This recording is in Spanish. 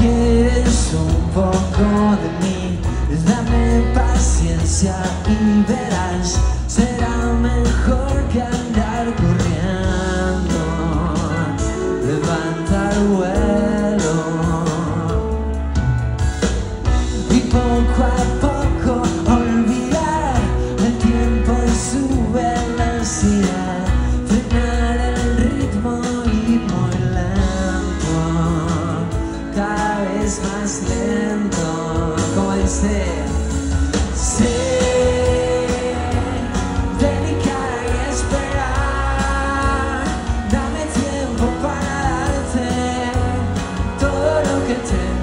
quieres un poco de mí Dame paciencia y verás Será mejor que andar corriendo Levantar vuelo. Y poco a poco olvidar El tiempo sube su ansiedad es más lento como dice. Sé dedicar y esperar. Dame tiempo para darte todo lo que te